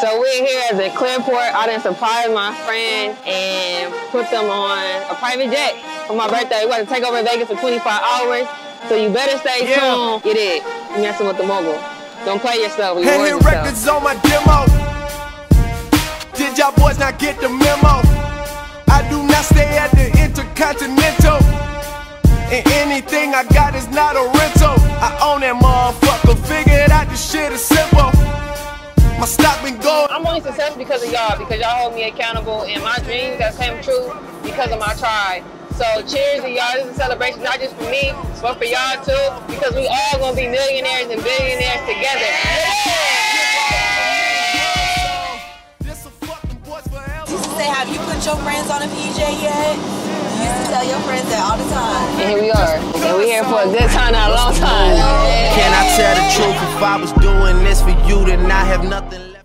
So we're here at the Clearport. I done surprised my friend and put them on a private jet for my birthday. We're going to take over Vegas for 25 hours. So you better stay yeah. tuned. Get it. You messing with the mogul. Don't play yourself. You hit records on my demo. Did y'all boys not get the memo? I do not stay at the Intercontinental. And anything I got is not a rental. I own that motherfucker. Figured out this shit is simple. My going. I'm only successful because of y'all, because y'all hold me accountable, and my dreams that came true because of my tribe. So cheers to y'all. This is a celebration not just for me, but for y'all too, because we all gonna be millionaires and billionaires together. say, have you put your friends on a PJ yet? You used to tell your friends that all the time. And here we are. And we here for a good time, not a long time. Can I tell the truth? If I was doing this for you, then I have nothing